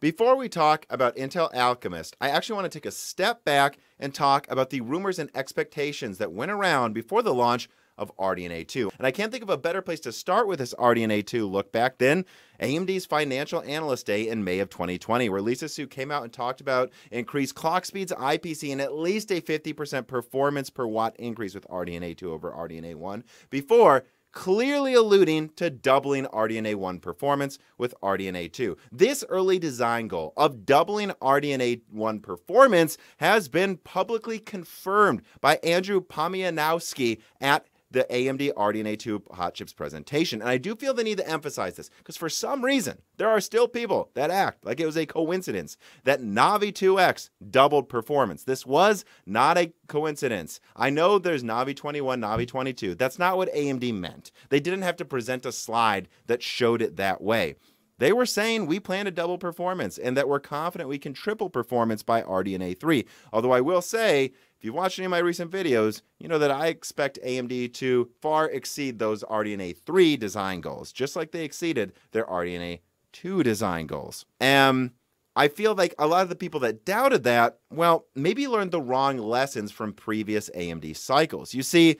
Before we talk about Intel Alchemist, I actually want to take a step back and talk about the rumors and expectations that went around before the launch of RDNA 2. And I can't think of a better place to start with this RDNA 2 look back than AMD's Financial Analyst Day in May of 2020, where Lisa Su came out and talked about increased clock speeds, IPC, and at least a 50% performance per watt increase with RDNA 2 over RDNA 1 before clearly alluding to doubling RDNA 1 performance with RDNA 2. This early design goal of doubling RDNA 1 performance has been publicly confirmed by Andrew Pomianowski at the AMD RDNA 2 hot chips presentation. And I do feel the need to emphasize this because for some reason, there are still people that act like it was a coincidence that Navi 2X doubled performance. This was not a coincidence. I know there's Navi 21, Navi 22. That's not what AMD meant. They didn't have to present a slide that showed it that way. They were saying we plan to double performance and that we're confident we can triple performance by RDNA 3. Although I will say, if you've watched any of my recent videos, you know that I expect AMD to far exceed those RDNA 3 design goals, just like they exceeded their RDNA 2 design goals. And I feel like a lot of the people that doubted that, well, maybe learned the wrong lessons from previous AMD cycles. You see,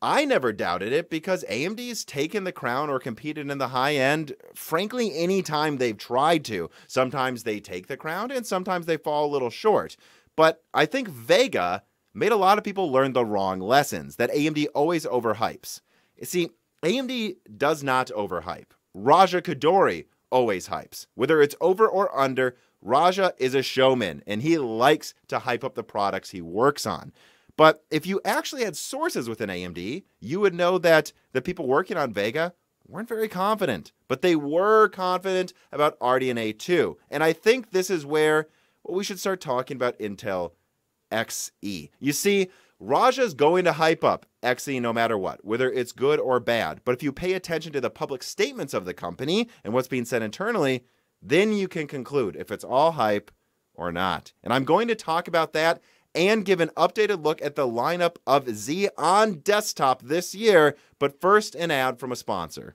I never doubted it because AMD's taken the crown or competed in the high end, frankly, anytime they've tried to. Sometimes they take the crown and sometimes they fall a little short. But I think Vega made a lot of people learn the wrong lessons that AMD always overhypes. See, AMD does not overhype. Raja Koduri always hypes. Whether it's over or under, Raja is a showman and he likes to hype up the products he works on. But if you actually had sources within AMD, you would know that the people working on Vega weren't very confident, but they were confident about RDNA 2. And I think this is where well, we should start talking about Intel XE. You see, Raja's going to hype up XE no matter what, whether it's good or bad. But if you pay attention to the public statements of the company and what's being said internally, then you can conclude if it's all hype or not. And I'm going to talk about that and give an updated look at the lineup of Xe on desktop this year. But first, an ad from a sponsor.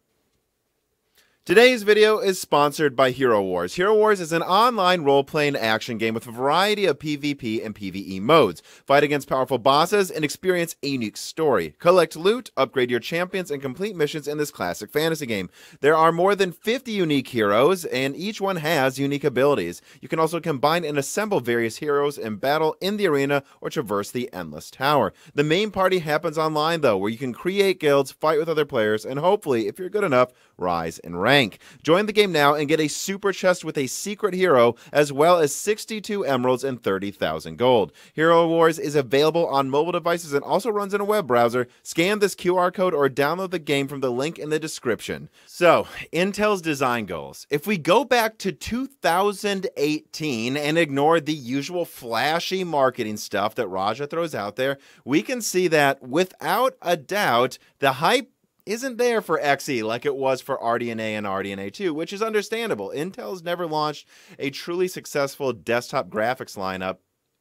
Today's video is sponsored by Hero Wars. Hero Wars is an online role-playing action game with a variety of PvP and PvE modes. Fight against powerful bosses and experience a unique story. Collect loot, upgrade your champions, and complete missions in this classic fantasy game. There are more than 50 unique heroes, and each one has unique abilities. You can also combine and assemble various heroes in battle in the arena or traverse the Endless Tower. The main party happens online, though, where you can create guilds, fight with other players, and hopefully, if you're good enough, rise in rank. Join the game now and get a super chest with a secret hero, as well as 62 emeralds and 30,000 gold. Hero Wars is available on mobile devices and also runs in a web browser. Scan this QR code or download the game from the link in the description. So, Intel's design goals. If we go back to 2018 and ignore the usual flashy marketing stuff that Raja throws out there, we can see that without a doubt, the hype isn't there for XE like it was for RDNA and RDNA 2, which is understandable. Intel's never launched a truly successful desktop graphics lineup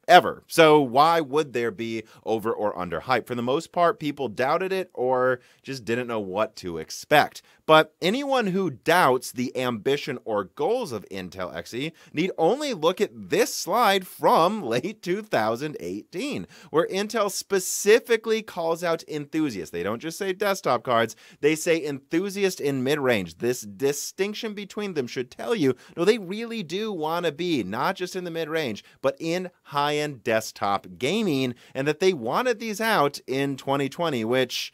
ever. So why would there be over or under hype? For the most part, people doubted it or just didn't know what to expect. But anyone who doubts the ambition or goals of Intel Xe need only look at this slide from late 2018, where Intel specifically calls out enthusiasts. They don't just say desktop cards, they say enthusiast in mid range. This distinction between them should tell you no, they really do want to be not just in the mid range, but in high end desktop gaming, and that they wanted these out in 2020, which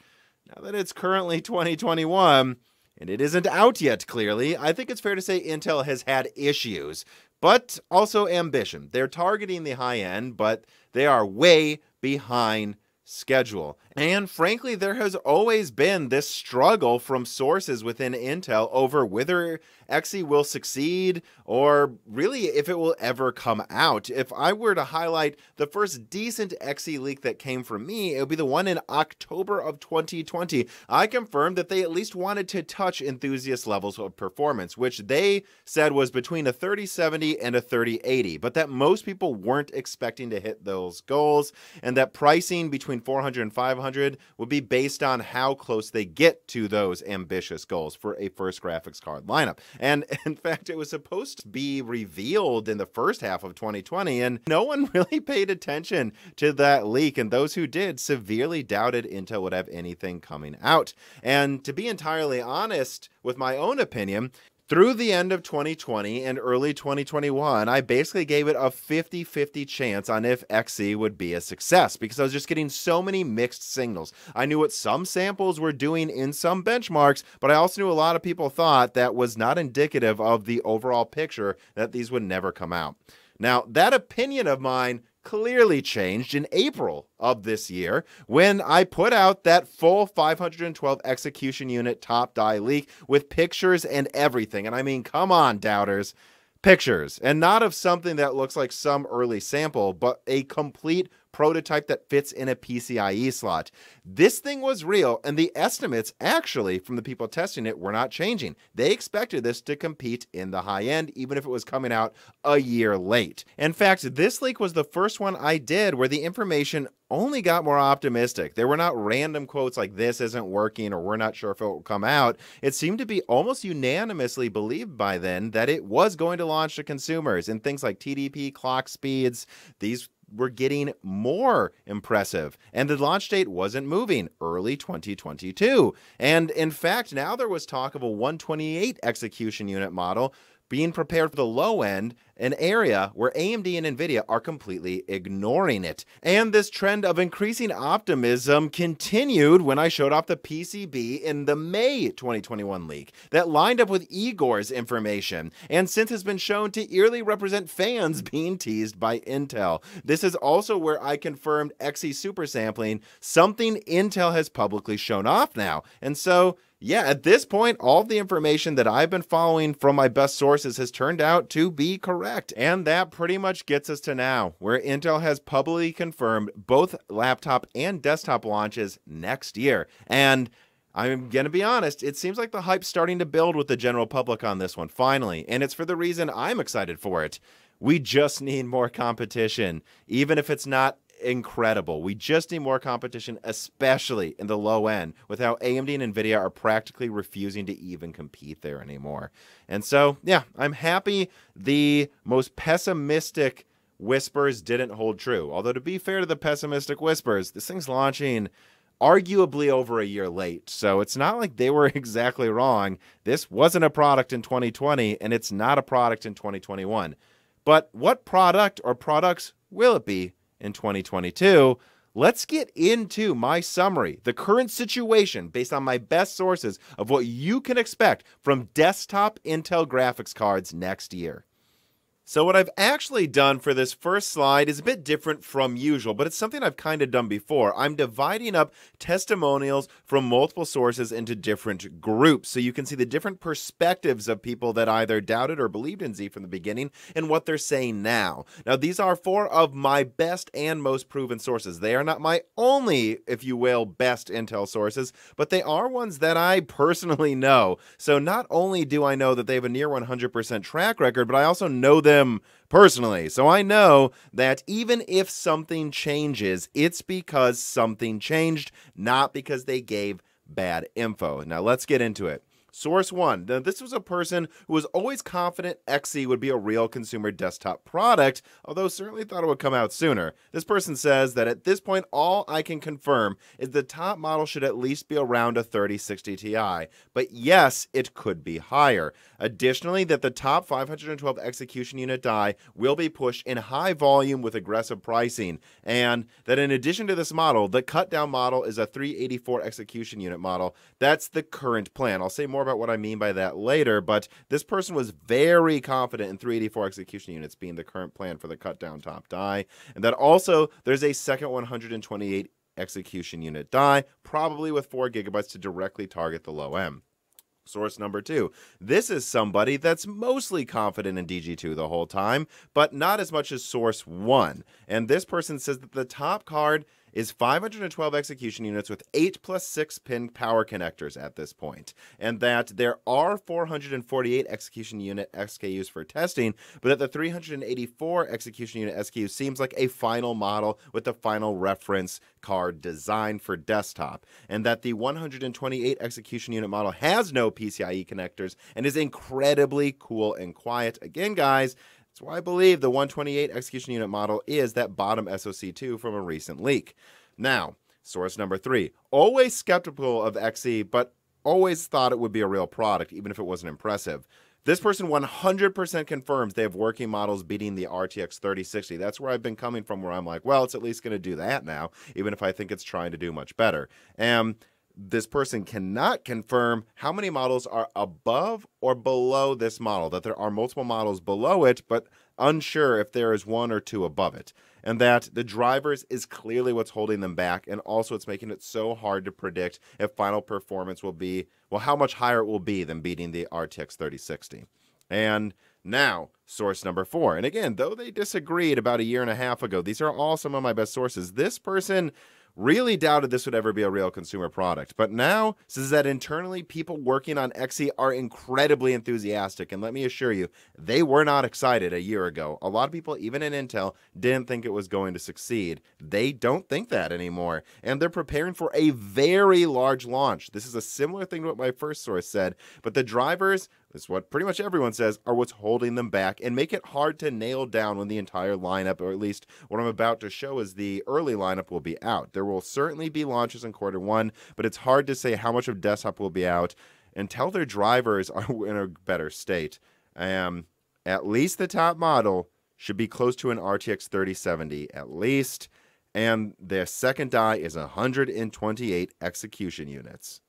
now that it's currently 2021, and it isn't out yet, clearly, I think it's fair to say Intel has had issues, but also ambition. They're targeting the high end, but they are way behind schedule. And frankly, there has always been this struggle from sources within Intel over whether Xe will succeed or really if it will ever come out. If I were to highlight the first decent Xe leak that came from me, it would be the one in October of 2020. I confirmed that they at least wanted to touch enthusiast levels of performance, which they said was between a 3070 and a 3080, but that most people weren't expecting to hit those goals and that pricing between between 400 and 500 would be based on how close they get to those ambitious goals for a first graphics card lineup. And in fact, it was supposed to be revealed in the first half of 2020, and no one really paid attention to that leak. And those who did severely doubted Intel would have anything coming out. And to be entirely honest with my own opinion, through the end of 2020 and early 2021, I basically gave it a 50 50 chance on if XE would be a success because I was just getting so many mixed signals. I knew what some samples were doing in some benchmarks, but I also knew a lot of people thought that was not indicative of the overall picture that these would never come out. Now, that opinion of mine clearly changed in April of this year when I put out that full 512 execution unit top die leak with pictures and everything. And I mean, come on, doubters. Pictures, and not of something that looks like some early sample, but a complete prototype that fits in a PCIe slot. This thing was real, and the estimates actually from the people testing it were not changing. They expected this to compete in the high end, even if it was coming out a year late. In fact, this leak was the first one I did where the information only got more optimistic. There were not random quotes like this isn't working or we're not sure if it will come out. It seemed to be almost unanimously believed by then that it was going to launch to consumers and things like TDP clock speeds, these were getting more impressive. And the launch date wasn't moving early 2022. And in fact, now there was talk of a 128 execution unit model being prepared for the low end, an area where AMD and Nvidia are completely ignoring it. And this trend of increasing optimism continued when I showed off the PCB in the May 2021 leak that lined up with Igor's information, and since has been shown to eerily represent fans being teased by Intel. This is also where I confirmed XE super sampling, something Intel has publicly shown off now. And so yeah, at this point, all the information that I've been following from my best sources has turned out to be correct. And that pretty much gets us to now, where Intel has publicly confirmed both laptop and desktop launches next year. And I'm going to be honest, it seems like the hype's starting to build with the general public on this one, finally. And it's for the reason I'm excited for it. We just need more competition, even if it's not incredible. We just need more competition, especially in the low end, with how AMD and NVIDIA are practically refusing to even compete there anymore. And so, yeah, I'm happy the most pessimistic whispers didn't hold true. Although, to be fair to the pessimistic whispers, this thing's launching arguably over a year late. So it's not like they were exactly wrong. This wasn't a product in 2020, and it's not a product in 2021. But what product or products will it be in 2022. Let's get into my summary, the current situation based on my best sources of what you can expect from desktop Intel graphics cards next year. So what I've actually done for this first slide is a bit different from usual, but it's something I've kind of done before. I'm dividing up testimonials from multiple sources into different groups so you can see the different perspectives of people that either doubted or believed in Xe from the beginning and what they're saying now. Now, these are four of my best and most proven sources. They are not my only, if you will, best Intel sources, but they are ones that I personally know. So not only do I know that they have a near 100% track record, but I also know them them personally. So I know that even if something changes, it's because something changed, not because they gave bad info. Now let's get into it. Source one. Now, this was a person who was always confident XE would be a real consumer desktop product, although certainly thought it would come out sooner. This person says that at this point, all I can confirm is the top model should at least be around a 3060 Ti, but yes, it could be higher. Additionally, that the top 512 execution unit die will be pushed in high volume with aggressive pricing, and that in addition to this model, the cut down model is a 384 execution unit model. That's the current plan. I'll say more about what I mean by that later, but this person was very confident in 384 execution units being the current plan for the cut down top die, and that also there's a second 128 execution unit die, probably with 4 gigabytes to directly target the low end. Source number two. This is somebody that's mostly confident in DG2 the whole time, but not as much as source one. And this person says that the top card is 512 execution units with 8 plus 6 pin power connectors at this point, and that there are 448 execution unit SKUs for testing, but that the 384 execution unit SKU seems like a final model with the final reference card design for desktop, and that the 128 execution unit model has no PCIe connectors and is incredibly cool and quiet. Again, guys, why I believe the 128 execution unit model is that bottom SoC2 from a recent leak. Now, source number three, always skeptical of XE, but always thought it would be a real product, even if it wasn't impressive. This person 100% confirms they have working models beating the RTX 3060. That's where I've been coming from, where I'm like, well, it's at least going to do that now, even if I think it's trying to do much better. And this person cannot confirm how many models are above or below this model, that there are multiple models below it, but unsure if there is one or two above it. And that the drivers is clearly what's holding them back. And also, it's making it so hard to predict if final performance will be, well, how much higher it will be than beating the RTX 3060. And now, source number four. And again, though they disagreed about a year and a half ago, these are all some of my best sources. This person really doubted this would ever be a real consumer product. But now says that internally, people working on XE are incredibly enthusiastic. And let me assure you, they were not excited a year ago. A lot of people, even in Intel, didn't think it was going to succeed. They don't think that anymore. And they're preparing for a very large launch. This is a similar thing to what my first source said. But the drivers is what pretty much everyone says are what's holding them back and make it hard to nail down when the entire lineup, or at least what I'm about to show is the early lineup will be out. There will certainly be launches in quarter one, but it's hard to say how much of desktop will be out until their drivers are in a better state. Um, at least the top model should be close to an RTX 3070 at least, and their second die is 128 execution units.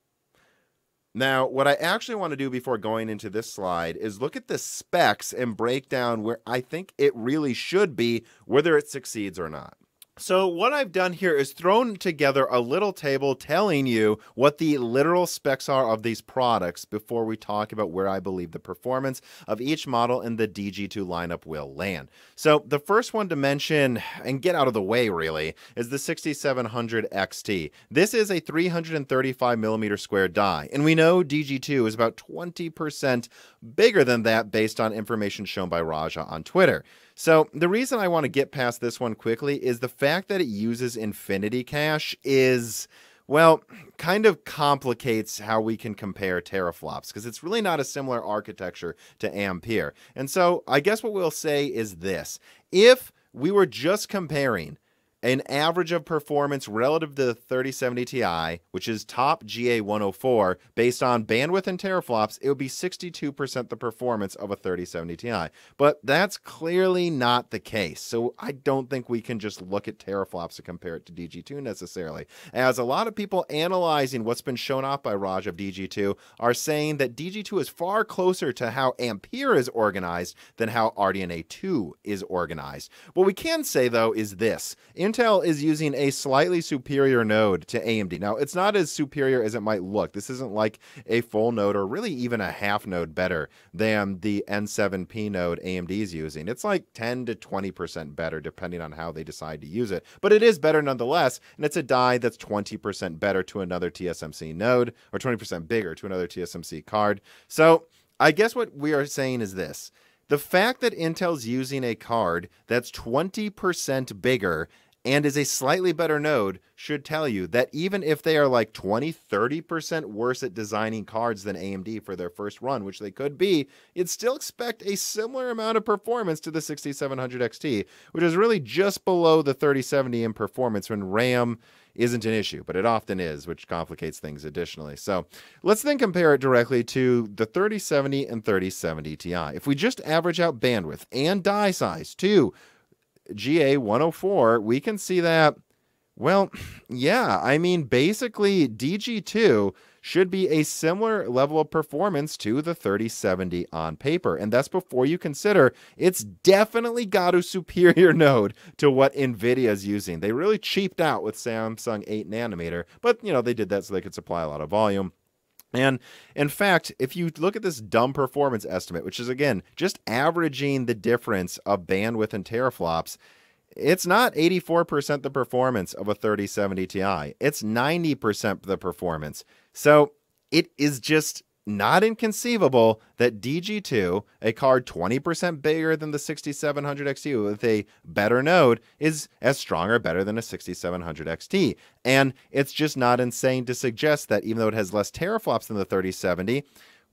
Now, what I actually want to do before going into this slide is look at the specs and break down where I think it really should be, whether it succeeds or not. So what I've done here is thrown together a little table telling you what the literal specs are of these products before we talk about where I believe the performance of each model in the DG2 lineup will land. So the first one to mention and get out of the way really is the 6700 XT. This is a 335 millimeter square die, and we know DG2 is about 20% bigger than that based on information shown by Raja on Twitter. So the reason I want to get past this one quickly is the fact that it uses Infinity Cache is well, kind of complicates how we can compare teraflops because it's really not a similar architecture to Ampere. And so I guess what we'll say is this. If we were just comparing an average of performance relative to the 3070 Ti, which is top GA104, based on bandwidth and teraflops, it would be 62% the performance of a 3070 Ti. But that's clearly not the case. So I don't think we can just look at teraflops to compare it to DG2 necessarily. As a lot of people analyzing what's been shown off by Raj of DG2 are saying that DG2 is far closer to how Ampere is organized than how RDNA 2 is organized. What we can say though is this. In Intel is using a slightly superior node to AMD. Now, it's not as superior as it might look. This isn't like a full node or really even a half node better than the N7P node AMD is using. It's like 10 to 20% better depending on how they decide to use it. But it is better nonetheless, and it's a die that's 20% better to another TSMC node or 20% bigger to another TSMC card. So, I guess what we are saying is this. The fact that Intel's using a card that's 20% bigger and is a slightly better node should tell you that even if they are like 20, 30% worse at designing cards than AMD for their first run, which they could be, you'd still expect a similar amount of performance to the 6700 XT, which is really just below the 3070 in performance when RAM isn't an issue, but it often is, which complicates things additionally. So let's then compare it directly to the 3070 and 3070 Ti. If we just average out bandwidth and die size to GA 104, we can see that, well, yeah, I mean, basically, DG2 should be a similar level of performance to the 3070 on paper. And that's before you consider it's definitely got a superior node to what NVIDIA is using. They really cheaped out with Samsung 8 nanometer, but you know, they did that so they could supply a lot of volume. And in fact, if you look at this dumb performance estimate, which is again just averaging the difference of bandwidth and teraflops, it's not 84% the performance of a 3070 Ti. It's 90% the performance. So it is just not inconceivable that DG2, a card 20% bigger than the 6700 XT with a better node, is as strong or better than a 6700 XT. And it's just not insane to suggest that even though it has less teraflops than the 3070,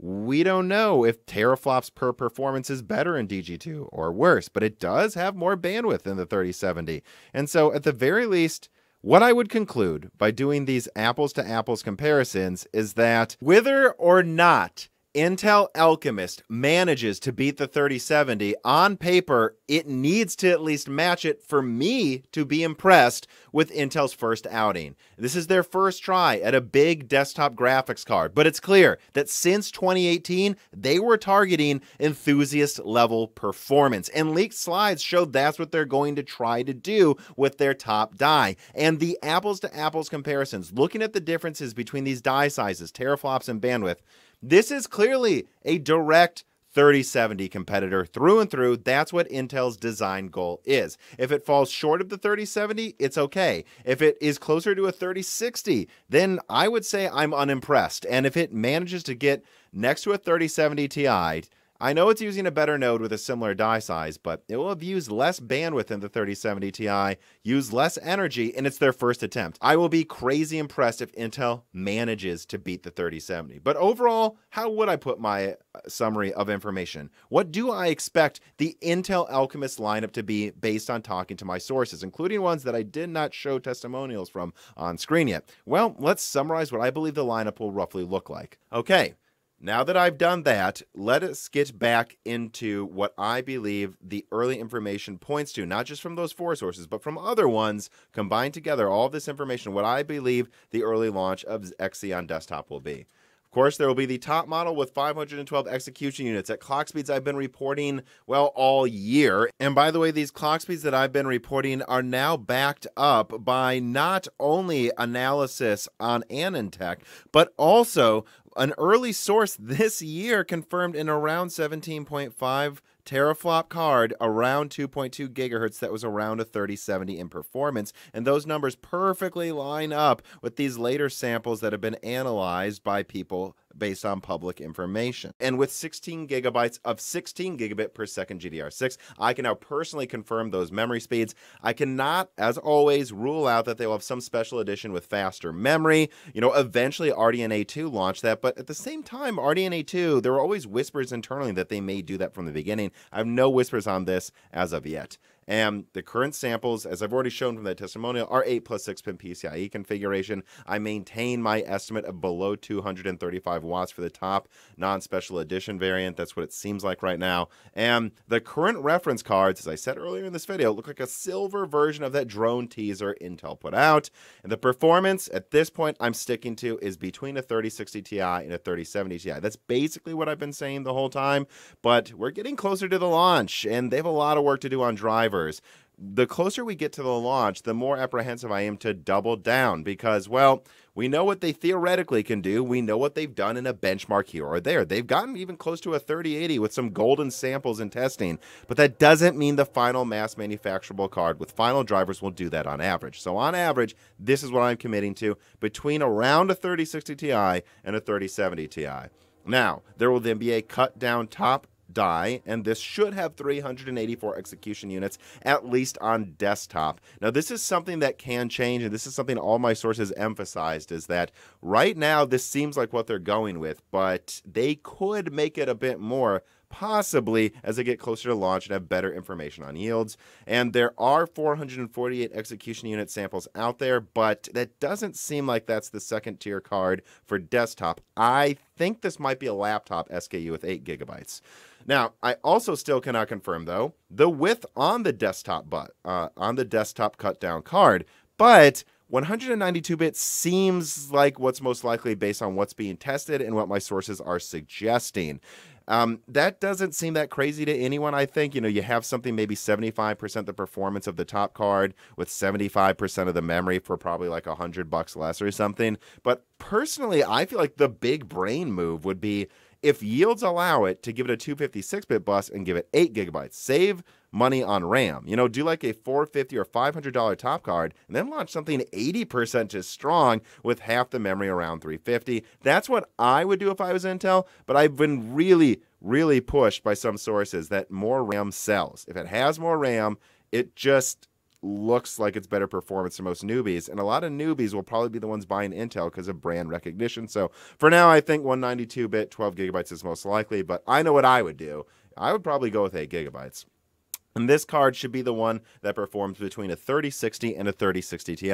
we don't know if teraflops per performance is better in DG2 or worse, but it does have more bandwidth than the 3070. And so, at the very least, what I would conclude by doing these apples to apples comparisons is that whether or not Intel Alchemist manages to beat the 3070 on paper, it needs to at least match it for me to be impressed with Intel's first outing. This is their first try at a big desktop graphics card, but it's clear that since 2018, they were targeting enthusiast level performance, and leaked slides show that's what they're going to try to do with their top die. And the apples to apples comparisons, looking at the differences between these die sizes, teraflops, and bandwidth, this is clearly a direct 3070 competitor through and through. That's what Intel's design goal is. If it falls short of the 3070, it's okay. If it is closer to a 3060, then I would say I'm unimpressed. And if it manages to get next to a 3070 Ti, I know it's using a better node with a similar die size, but it will have used less bandwidth than the 3070 Ti, use less energy, and it's their first attempt. I will be crazy impressed if Intel manages to beat the 3070. But overall, how would I put my uh, summary of information? What do I expect the Intel Alchemist lineup to be based on talking to my sources, including ones that I did not show testimonials from on screen yet? Well, let's summarize what I believe the lineup will roughly look like. Okay. Now that I've done that, let us get back into what I believe the early information points to, not just from those four sources, but from other ones combined together, all this information, what I believe the early launch of Xe on Desktop will be. Of course, there will be the top model with 512 execution units at clock speeds I've been reporting, well, all year. And by the way, these clock speeds that I've been reporting are now backed up by not only analysis on AnandTech, but also an early source this year confirmed an around 17.5 teraflop card around 2.2 gigahertz that was around a 3070 in performance. And those numbers perfectly line up with these later samples that have been analyzed by people based on public information. And with 16 gigabytes of 16 gigabit per second GDDR6, I can now personally confirm those memory speeds. I cannot, as always, rule out that they will have some special edition with faster memory. You know, eventually RDNA 2 launched that, but at the same time, RDNA 2, there were always whispers internally that they may do that from the beginning. I have no whispers on this as of yet. And the current samples, as I've already shown from that testimonial, are 8 plus 6 pin PCIe configuration. I maintain my estimate of below 235 watts for the top non special edition variant. That's what it seems like right now. And the current reference cards, as I said earlier in this video, look like a silver version of that drone teaser Intel put out. And the performance at this point I'm sticking to is between a 3060 Ti and a 3070 Ti. That's basically what I've been saying the whole time, but we're getting closer to the launch, and they have a lot of work to do on drivers the closer we get to the launch, the more apprehensive I am to double down because, well, we know what they theoretically can do. We know what they've done in a benchmark here or there. They've gotten even close to a 3080 with some golden samples in testing, but that doesn't mean the final mass manufacturable card with final drivers will do that on average. So, on average, this is what I'm committing to between around a 3060 Ti and a 3070 Ti. Now, there will then be a cut down top die, and this should have 384 execution units, at least on desktop. Now, this is something that can change, and this is something all my sources emphasized, is that right now this seems like what they're going with, but they could make it a bit more possibly as they get closer to launch and have better information on yields. And there are 448 execution unit samples out there, but that doesn't seem like that's the second tier card for desktop. I think this might be a laptop SKU with 8 gigabytes. Now, I also still cannot confirm though the width on the desktop but uh, on the desktop cut down card, but 192 bit seems like what's most likely based on what's being tested and what my sources are suggesting. Um, that doesn't seem that crazy to anyone, I think. You know, you have something maybe 75% the performance of the top card with 75% of the memory for probably like 100 bucks less or something. But personally, I feel like the big brain move would be if yields allow it, to give it a 256 bit bus and give it 8 gigabytes. Save money on RAM. You know, do like a 450 or $500 top card and then launch something 80% as strong with half the memory around 350. That's what I would do if I was Intel, but I've been really really pushed by some sources that more RAM sells. If it has more RAM, it just looks like it's better performance for most newbies. And a lot of newbies will probably be the ones buying Intel because of brand recognition. So for now, I think 192 bit, 12 gigabytes is most likely, but I know what I would do. I would probably go with 8 gigabytes. And this card should be the one that performs between a 3060 and a 3060 Ti.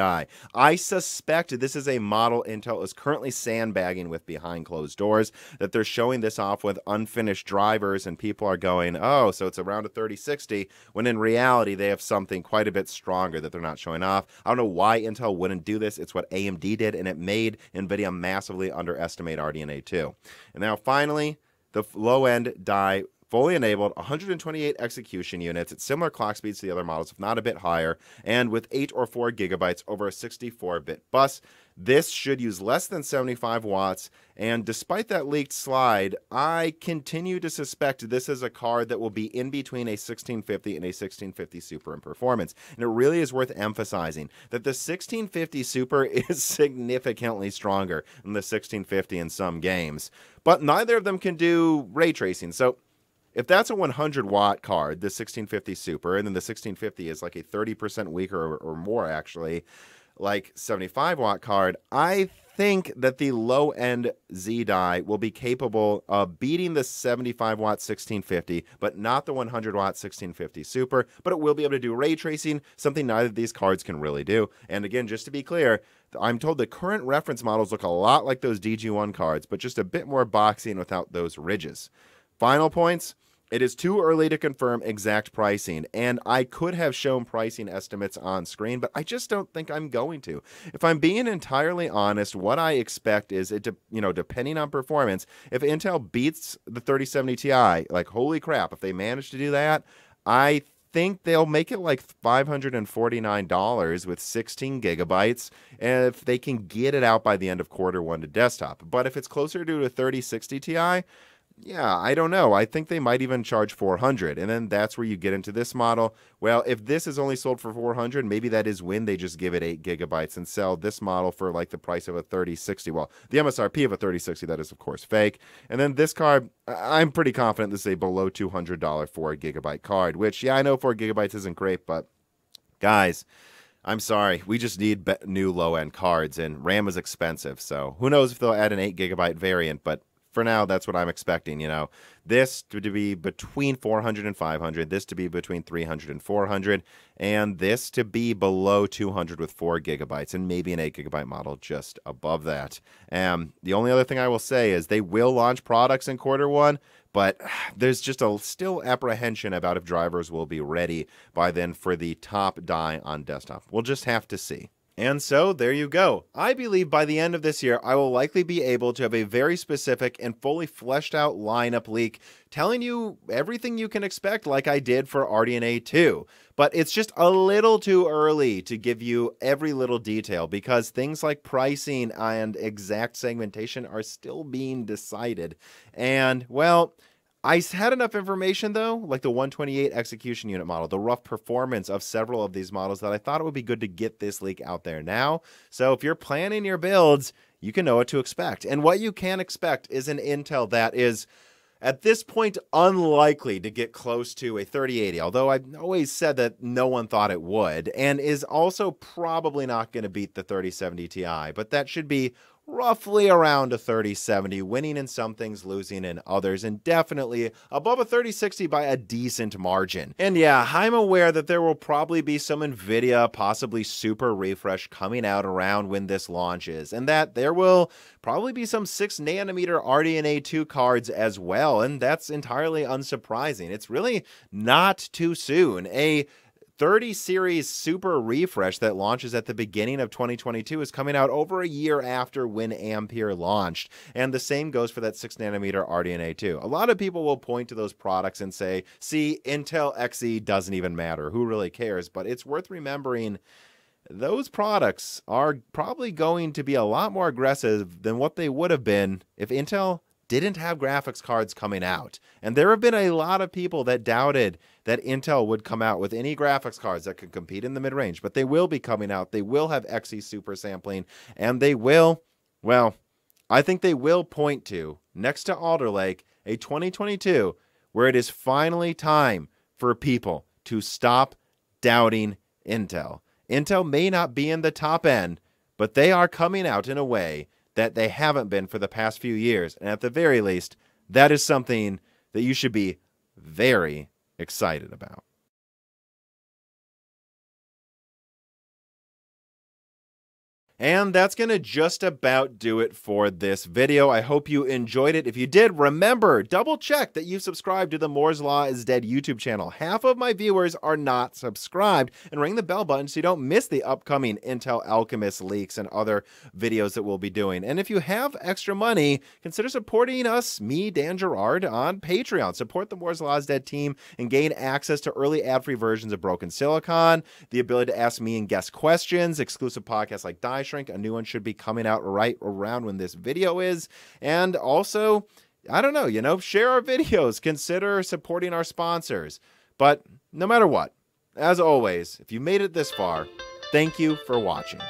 I suspect this is a model Intel is currently sandbagging with behind closed doors, that they're showing this off with unfinished drivers, and people are going, oh, so it's around a 3060, when in reality, they have something quite a bit stronger that they're not showing off. I don't know why Intel wouldn't do this. It's what AMD did, and it made NVIDIA massively underestimate RDNA 2. And now finally, the low end die fully enabled, 128 execution units at similar clock speeds to the other models, if not a bit higher, and with 8 or 4 gigabytes over a 64 bit bus. This should use less than 75 watts, and despite that leaked slide, I continue to suspect this is a card that will be in between a 1650 and a 1650 Super in performance. And it really is worth emphasizing that the 1650 Super is significantly stronger than the 1650 in some games, but neither of them can do ray tracing. So if that's a 100 watt card, the 1650 Super, and then the 1650 is like a 30% weaker or, or more actually, like 75 watt card, I think that the low end Xe die will be capable of beating the 75 watt 1650, but not the 100 watt 1650 Super. But it will be able to do ray tracing, something neither of these cards can really do. And again, just to be clear, I'm told the current reference models look a lot like those DG1 cards, but just a bit more boxy and without those ridges. Final points it is too early to confirm exact pricing, and I could have shown pricing estimates on screen, but I just don't think I'm going to. If I'm being entirely honest, what I expect is it, de- you know, depending on performance, if Intel beats the 3070 Ti, like holy crap, if they manage to do that, I think they'll make it like $549 with 16 gigabytes if they can get it out by the end of quarter one to desktop. But if it's closer to a 3060 Ti, yeah, I don't know. I think they might even charge 400. And then that's where you get into this model. Well, if this is only sold for 400, maybe that is when they just give it 8 gigabytes and sell this model for like the price of a 3060. Well, the MSRP of a 3060 that is of course fake. And then this card, I'm pretty confident this is a below $200 4 gigabyte card, which yeah, I know 4 gigabytes isn't great, but guys, I'm sorry. We just need new low end cards, and RAM is expensive. So who knows if they'll add an 8 gigabyte variant, but for now, that's what I'm expecting. You know, this to be between 400 and 500, this to be between 300 and 400, and this to be below 200 with four gigabytes, and maybe an eight gigabyte model just above that. Um, the only other thing I will say is they will launch products in quarter one, but there's just a still apprehension about if drivers will be ready by then for the top die on desktop. We'll just have to see. And so there you go. I believe by the end of this year, I will likely be able to have a very specific and fully fleshed out lineup leak telling you everything you can expect, like I did for RDNA 2. But it's just a little too early to give you every little detail because things like pricing and exact segmentation are still being decided. And, well, I had enough information though, like the 128 execution unit model, the rough performance of several of these models, that I thought it would be good to get this leak out there now. So if you're planning your builds, you can know what to expect. And what you can expect is an Intel that is at this point unlikely to get close to a 3080, although I've always said that no one thought it would, and is also probably not going to beat the 3070 Ti, but that should be roughly around a 30-70, winning in some things, losing in others, and definitely above a 30-60 by a decent margin. And yeah, I'm aware that there will probably be some NVIDIA, possibly super refresh coming out around when this launches, and that there will probably be some 6 nanometer RDNA 2 cards as well, and that's entirely unsurprising. It's really not too soon. A 30 series super refresh that launches at the beginning of 2022 is coming out over a year after when Ampere launched. And the same goes for that 6 nanometer RDNA 2. A lot of people will point to those products and say, see, Intel Xe doesn't even matter. Who really cares? But it's worth remembering those products are probably going to be a lot more aggressive than what they would have been if Intel didn't have graphics cards coming out. And there have been a lot of people that doubted that Intel would come out with any graphics cards that could compete in the mid range, but they will be coming out. They will have Xe super sampling, and they will, well, I think they will point to, next to Alder Lake, a 2022 where it is finally time for people to stop doubting Intel. Intel may not be in the top end, but they are coming out in a way that they haven't been for the past few years. And at the very least, that is something that you should be very excited about. And that's going to just about do it for this video. I hope you enjoyed it. If you did, remember, double check that you subscribed to the Moore's Law is Dead YouTube channel. Half of my viewers are not subscribed. And ring the bell button so you don't miss the upcoming Intel Alchemist leaks and other videos that we'll be doing. And if you have extra money, consider supporting us, me, Dan Gerard, on Patreon. Support the Moore's Law is Dead team and gain access to early ad-free versions of Broken Silicon, the ability to ask me and guest questions, exclusive podcasts like Die Shrink. A new one should be coming out right around when this video is. And also, I don't know, you know, share our videos, consider supporting our sponsors. But no matter what, as always, if you made it this far, thank you for watching.